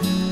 Mm-hmm.